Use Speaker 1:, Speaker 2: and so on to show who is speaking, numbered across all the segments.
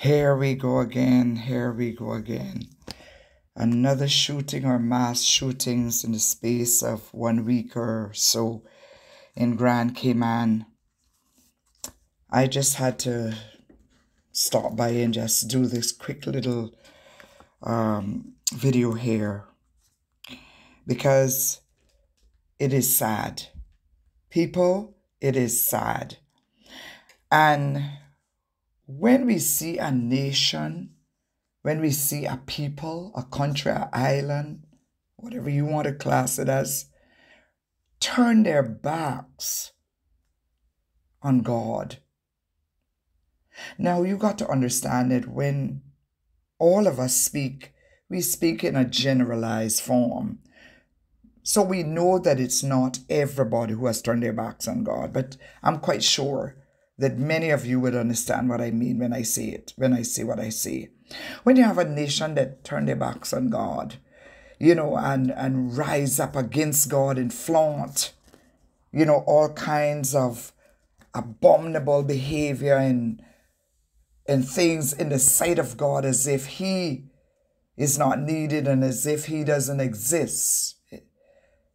Speaker 1: Here we go again. Here we go again. Another shooting or mass shootings in the space of one week or so in Grand Cayman. I just had to stop by and just do this quick little um, video here because it is sad. People, it is sad. And when we see a nation, when we see a people, a country, an island, whatever you want to class it as, turn their backs on God. Now, you've got to understand that when all of us speak, we speak in a generalized form. So we know that it's not everybody who has turned their backs on God, but I'm quite sure that many of you would understand what I mean when I say it, when I say what I say. When you have a nation that turn their backs on God, you know, and, and rise up against God and flaunt, you know, all kinds of abominable behavior and and things in the sight of God as if He is not needed and as if He doesn't exist,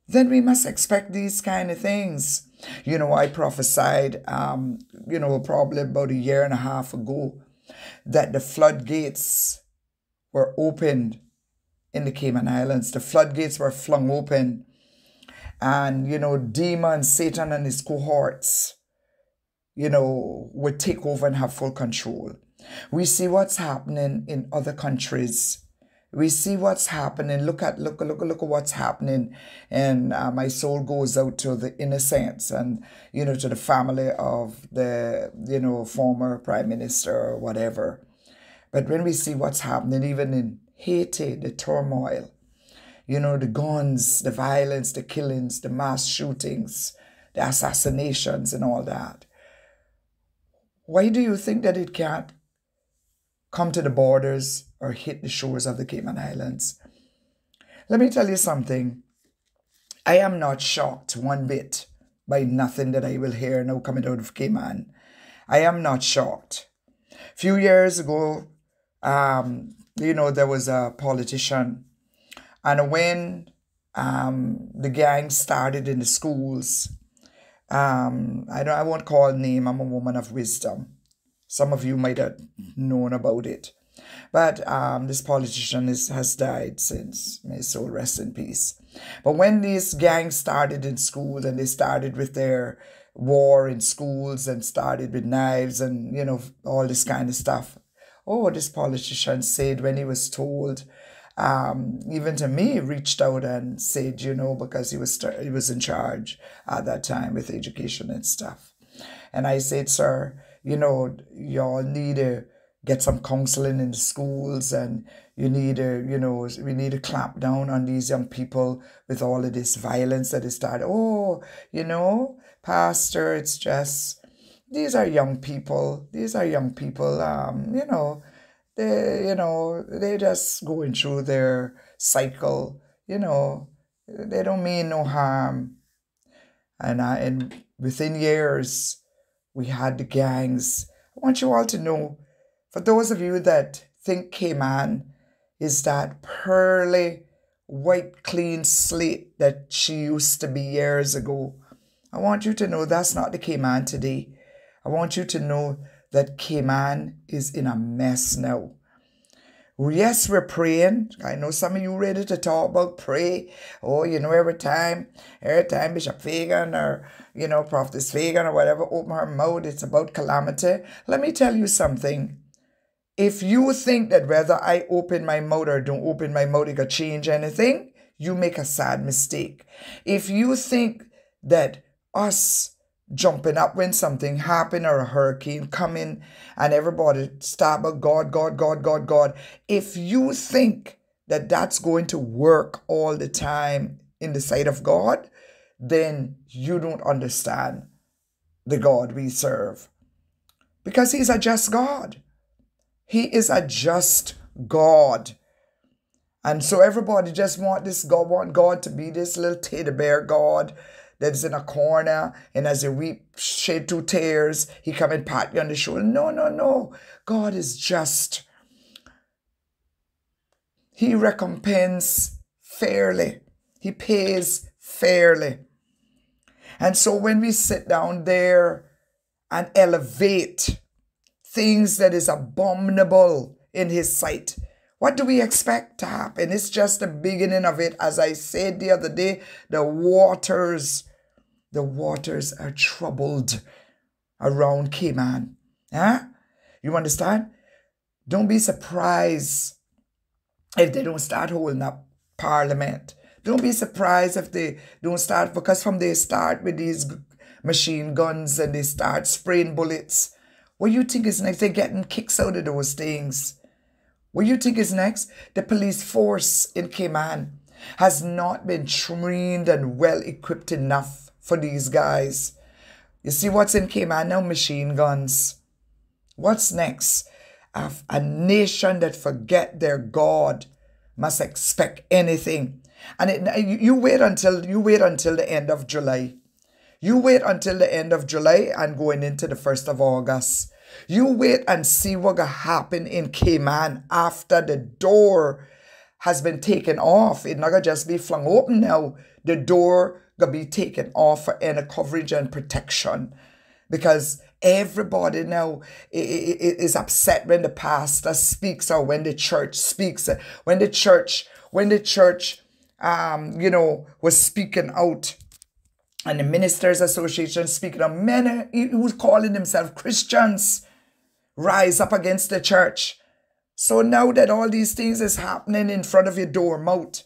Speaker 1: then we must expect these kind of things. You know, I prophesied, um, you know, probably about a year and a half ago, that the floodgates were opened in the Cayman Islands. The floodgates were flung open. And, you know, demon, Satan, and his cohorts, you know, would take over and have full control. We see what's happening in other countries we see what's happening. Look at look look look at what's happening, and uh, my soul goes out to the innocents and you know to the family of the you know former prime minister or whatever. But when we see what's happening, even in Haiti, the turmoil, you know the guns, the violence, the killings, the mass shootings, the assassinations, and all that. Why do you think that it can't come to the borders or hit the shores of the Cayman Islands. Let me tell you something. I am not shocked one bit by nothing that I will hear now coming out of Cayman. I am not shocked. A few years ago, um, you know, there was a politician, and when um, the gang started in the schools, um, I don't, I won't call name. I'm a woman of wisdom. Some of you might have known about it. But um, this politician is, has died since. May his soul rest in peace. But when these gangs started in school and they started with their war in schools and started with knives and, you know, all this kind of stuff. Oh, this politician said when he was told, um, even to me, reached out and said, you know, because he was he was in charge at that time with education and stuff. And I said, sir, you know, y'all need to get some counseling in the schools and you need to, you know, we need to clamp down on these young people with all of this violence that is started. Oh, you know, pastor, it's just these are young people. These are young people. Um, you know, they, you know, they just going through their cycle. You know, they don't mean no harm. And I, and within years, we had the gangs. I want you all to know for those of you that think Cayman is that pearly, white, clean slate that she used to be years ago, I want you to know that's not the Cayman today. I want you to know that Cayman is in a mess now. Yes, we're praying. I know some of you ready to talk about pray. Oh, you know, every time, every time Bishop Fagan or, you know, Prophetess Fagan or whatever open her mouth, it's about calamity. Let me tell you something. If you think that whether I open my mouth or don't open my mouth, it could change anything, you make a sad mistake. If you think that us jumping up when something happen or a hurricane coming and everybody start about God, God, God, God, God, if you think that that's going to work all the time in the sight of God, then you don't understand the God we serve. Because He's a just God. He is a just God. And so everybody just want this God, want God to be this little teddy bear God that's in a corner and as you weep, shed two tears, he come and pat you on the shoulder. No, no, no. God is just. He recompenses fairly. He pays fairly. And so when we sit down there and elevate things that is abominable in his sight, what do we expect to happen? It's just the beginning of it. As I said the other day, the waters, the waters are troubled around Cayman. Huh? You understand? Don't be surprised if they don't start holding up parliament. Don't be surprised if they don't start, because from they start with these machine guns and they start spraying bullets. What you think is next? They're getting kicks out of those things. What you think is next? The police force in Cayman has not been trained and well equipped enough for these guys. You see what's in Cayman now? Machine guns. What's next? A, a nation that forget their God must expect anything. And it, you wait until you wait until the end of July. You wait until the end of July and going into the first of August. You wait and see what will happen in Cayman after the door has been taken off. It's not gonna just be flung open now. The door gonna be taken off for any coverage and protection. Because everybody now is upset when the pastor speaks or when the church speaks. When the church, when the church um, you know, was speaking out and the Ministers Association speaking out, men who's calling themselves Christians rise up against the church. So now that all these things is happening in front of your door mouth,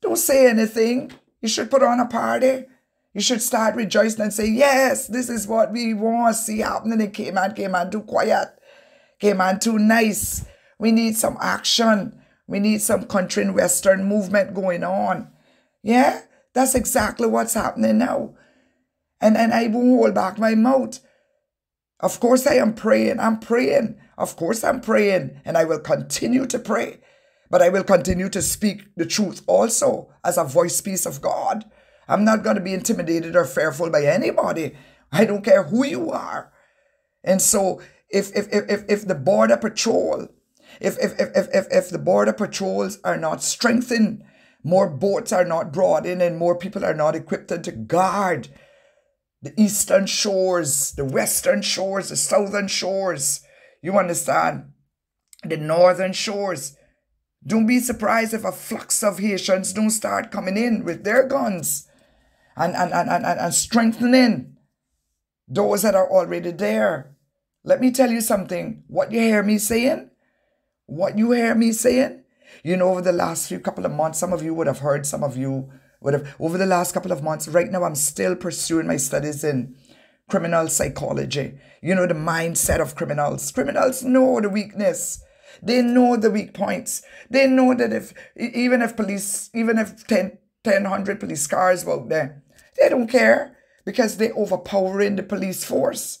Speaker 1: don't say anything. You should put on a party. You should start rejoicing and say, yes, this is what we want to see happening in Cayman. Cayman too quiet. Cayman too nice. We need some action. We need some country and western movement going on. Yeah, that's exactly what's happening now. And, and I won't hold back my mouth. Of course, I am praying. I'm praying. Of course, I'm praying. And I will continue to pray. But I will continue to speak the truth also as a voice piece of God. I'm not going to be intimidated or fearful by anybody. I don't care who you are. And so if if if if the border patrol, if if if if, if the border patrols are not strengthened, more boats are not brought in and more people are not equipped to guard the eastern shores, the western shores, the southern shores. You understand? The northern shores. Don't be surprised if a flux of Haitians don't start coming in with their guns and, and, and, and, and strengthening those that are already there. Let me tell you something. What you hear me saying? What you hear me saying? You know, over the last few couple of months, some of you would have heard, some of you would have, over the last couple of months, right now, I'm still pursuing my studies in criminal psychology. You know, the mindset of criminals. Criminals know the weakness. They know the weak points. They know that if, even if police, even if 10, 10 100 police cars were out there, they don't care because they're overpowering the police force.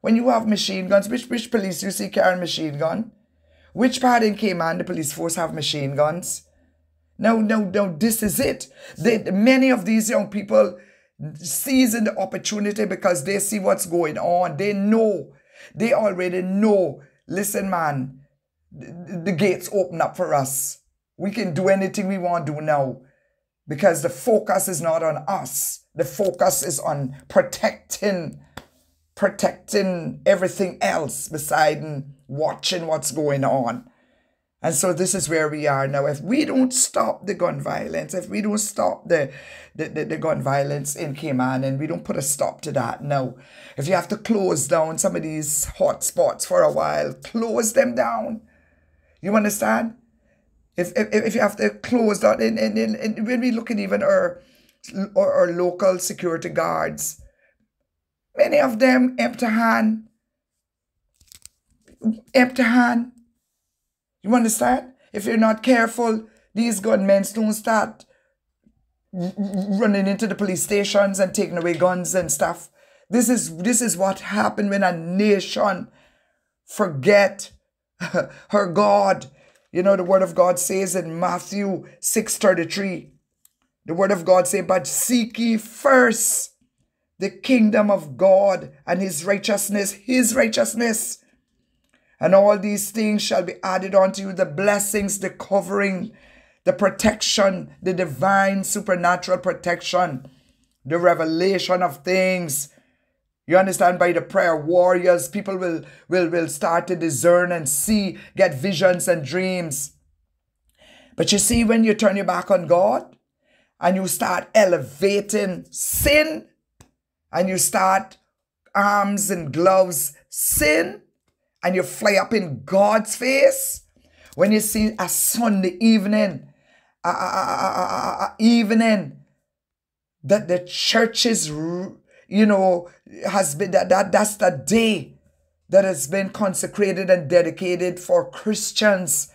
Speaker 1: When you have machine guns, which, which police you see carrying machine gun? Which part in Cayman the police force have machine guns? No, no, no, this is it. They, many of these young people seizing the opportunity because they see what's going on. They know, they already know, listen, man, the, gates open up for us. We can do anything we want to do now because the focus is not on us. The focus is on protecting, protecting everything else beside watching what's going on. And so this is where we are now. If we don't stop the gun violence, if we don't stop the, the, the, the, gun violence in Cayman and we don't put a stop to that now, if you have to close down some of these hot spots for a while, close them down. You understand? If, if, if you have to close down, and, and, and when we look at even our, our, our local security guards, many of them empty hand, empty hand. You understand? If you're not careful, these gunmen don't start running into the police stations and taking away guns and stuff. This is this is what happened when a nation forget her God you know, the word of God says in Matthew 6:33, the word of God says, But seek ye first the kingdom of God and his righteousness, his righteousness. And all these things shall be added unto you the blessings, the covering, the protection, the divine supernatural protection, the revelation of things. You understand by the prayer warriors, people will, will, will start to discern and see, get visions and dreams. But you see, when you turn your back on God and you start elevating sin and you start arms and gloves sin and you fly up in God's face, when you see a Sunday evening, a, a, a, a evening that the church is, you know, has been that, that that's the day that has been consecrated and dedicated for Christians.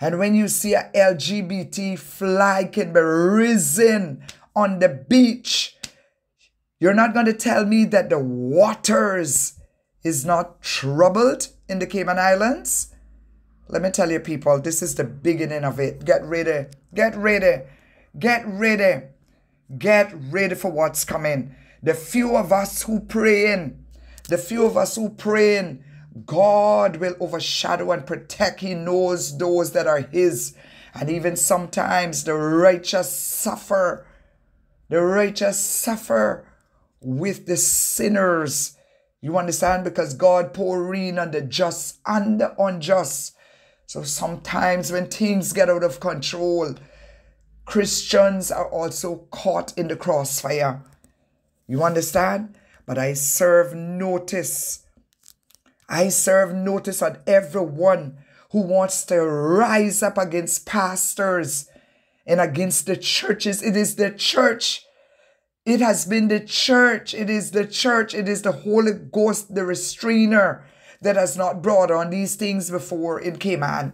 Speaker 1: And when you see a LGBT flag can be risen on the beach, you're not going to tell me that the waters is not troubled in the Cayman Islands? Let me tell you, people, this is the beginning of it. Get ready. Get ready. Get ready. Get ready for what's coming. The few of us who praying, the few of us who praying, God will overshadow and protect. He knows those that are His. And even sometimes the righteous suffer. The righteous suffer with the sinners. You understand? Because God pour rain on the just and the unjust. So sometimes when things get out of control, Christians are also caught in the crossfire. You understand? But I serve notice. I serve notice on everyone who wants to rise up against pastors and against the churches. It is the church it has been the church. It is the church. It is the Holy Ghost, the restrainer, that has not brought on these things before it came in Cayman.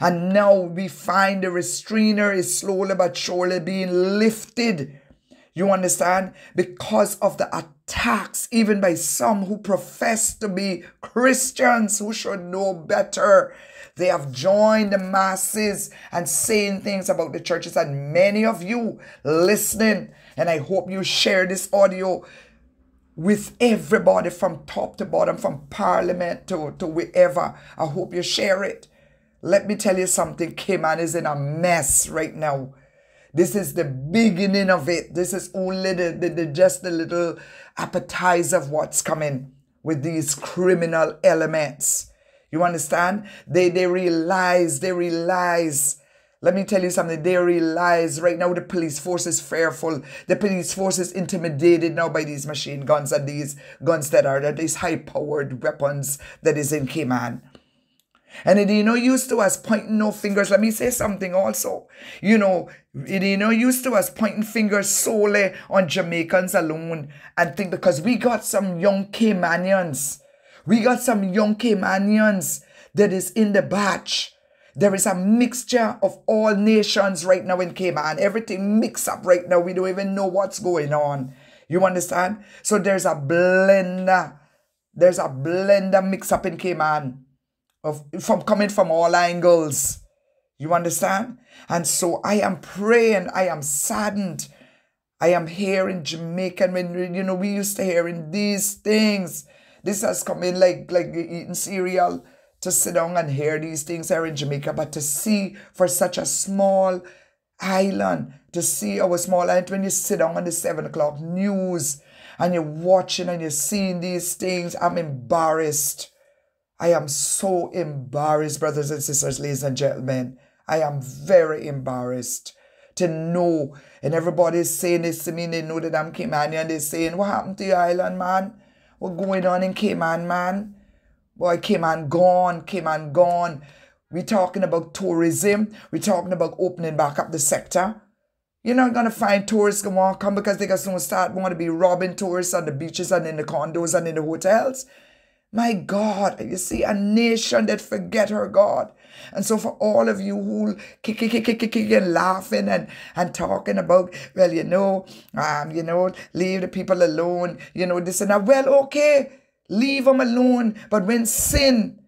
Speaker 1: And now we find the restrainer is slowly but surely being lifted. You understand? Because of the attacks, even by some who profess to be Christians who should know better. They have joined the masses and saying things about the churches. And many of you listening and I hope you share this audio with everybody from top to bottom, from parliament to, to wherever. I hope you share it. Let me tell you something. Cayman is in a mess right now. This is the beginning of it. This is only the, the, the just the little appetizer of what's coming with these criminal elements. You understand? They they realize, they realize let me tell you something. They realize right now the police force is fearful. The police force is intimidated now by these machine guns and these guns that are these high-powered weapons that is in Cayman. And it ain't no use to us pointing no fingers. Let me say something also. You know, it ain't no use to us pointing fingers solely on Jamaicans alone and think because we got some young Caymanians. We got some young Caymanians that is in the batch there is a mixture of all nations right now in Cayman. Everything mixed up right now. We don't even know what's going on. You understand? So there's a blender. There's a blender mix up in Cayman of from coming from all angles. You understand? And so I am praying, I am saddened. I am here hearing Jamaican when you know we used to hearing these things. This has come in like like eating cereal to sit down and hear these things here in Jamaica, but to see for such a small island, to see our small island, when you sit down on the seven o'clock news and you're watching and you're seeing these things, I'm embarrassed. I am so embarrassed, brothers and sisters, ladies and gentlemen. I am very embarrassed to know, and everybody's saying this to me, they know that I'm Caymanian, they're saying, What happened to your island, man? What going on in Cayman, man? Boy, Cayman gone, Cayman gone. We're talking about tourism. We're talking about opening back up the sector. You're not gonna find tourists want to come because they're gonna start want to be robbing tourists on the beaches and in the condos and in the hotels. My God, you see, a nation that forget her God. And so for all of you who kick, kick, kick, kick, kick, and laughing and, and talking about, well, you know, um, you know, leave the people alone, you know, this and that. Well, okay. Leave them alone. But when sin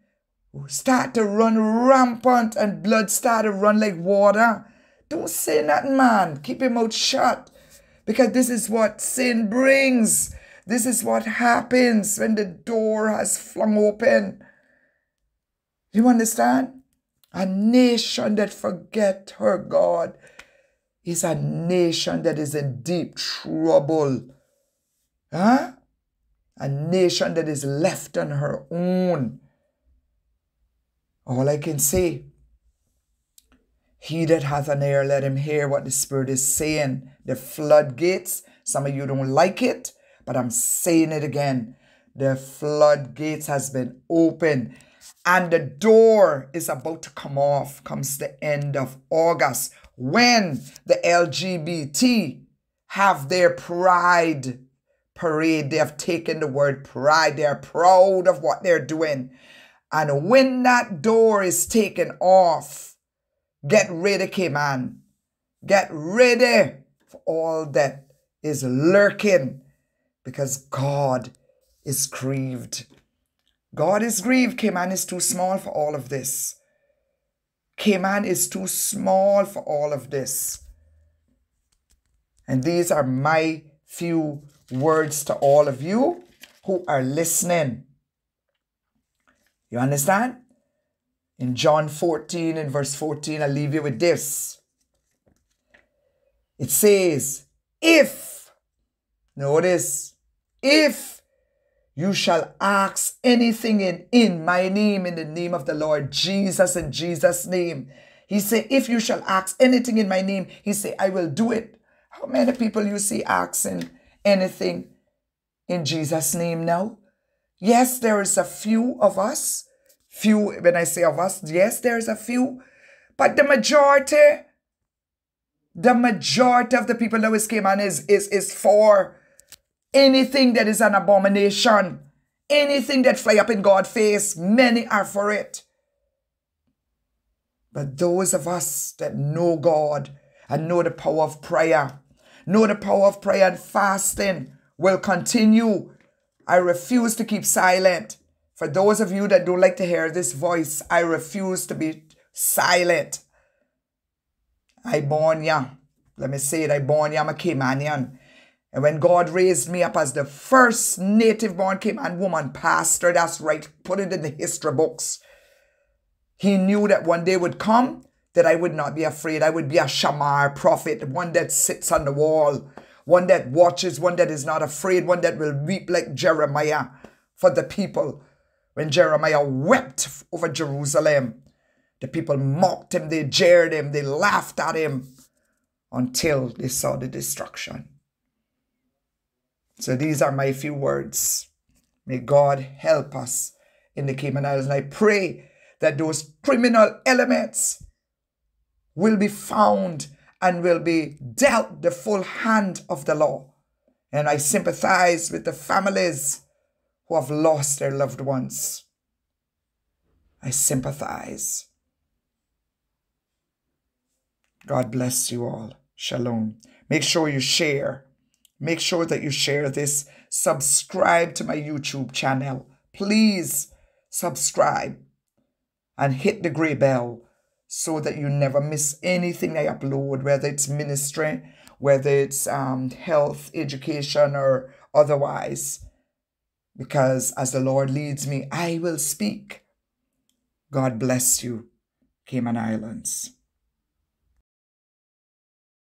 Speaker 1: start to run rampant and blood start to run like water, don't say nothing, man. Keep your mouth shut. Because this is what sin brings. This is what happens when the door has flung open. Do You understand? A nation that forget her God is a nation that is in deep trouble. Huh? A nation that is left on her own. All I can say, he that hath an ear, let him hear what the Spirit is saying. The floodgates, some of you don't like it, but I'm saying it again. The floodgates has been opened and the door is about to come off comes the end of august when the lgbt have their pride parade. They have taken the word pride. They are proud of what they're doing. And when that door is taken off get ready Cayman get ready for all that is lurking because god is grieved God is grieved. Cayman is too small for all of this. Cayman is too small for all of this. And these are my few words to all of you who are listening. You understand? In John 14, in verse 14, I'll leave you with this. It says, If, notice, if you shall ask anything in, in my name, in the name of the Lord Jesus, in Jesus' name. He said, if you shall ask anything in my name, he said, I will do it. How many people you see asking anything in Jesus' name now? Yes, there is a few of us. Few, when I say of us, yes, there's a few. But the majority, the majority of the people that was came on is, is, is for Anything that is an abomination, anything that fly up in God's face, many are for it. But those of us that know God and know the power of prayer, know the power of prayer and fasting will continue. I refuse to keep silent. For those of you that don't like to hear this voice, I refuse to be silent. I born ya. Let me say it. I born ya. I'm a Caymanian. And when God raised me up as the first native born Cayman woman pastor, that's right, put it in the history books. He knew that one day would come that I would not be afraid. I would be a shamar prophet, one that sits on the wall, one that watches, one that is not afraid, one that will weep like Jeremiah for the people. When Jeremiah wept over Jerusalem, the people mocked him, they jeered him, they laughed at him until they saw the destruction. So these are my few words. May God help us in the Cayman Islands. And I pray that those criminal elements will be found and will be dealt the full hand of the law. And I sympathize with the families who have lost their loved ones. I sympathize. God bless you all. Shalom. Make sure you share Make sure that you share this. Subscribe to my YouTube channel. Please subscribe and hit the gray bell so that you never miss anything I upload, whether it's ministry, whether it's um, health, education, or otherwise. Because as the Lord leads me, I will speak. God bless you, Cayman Islands.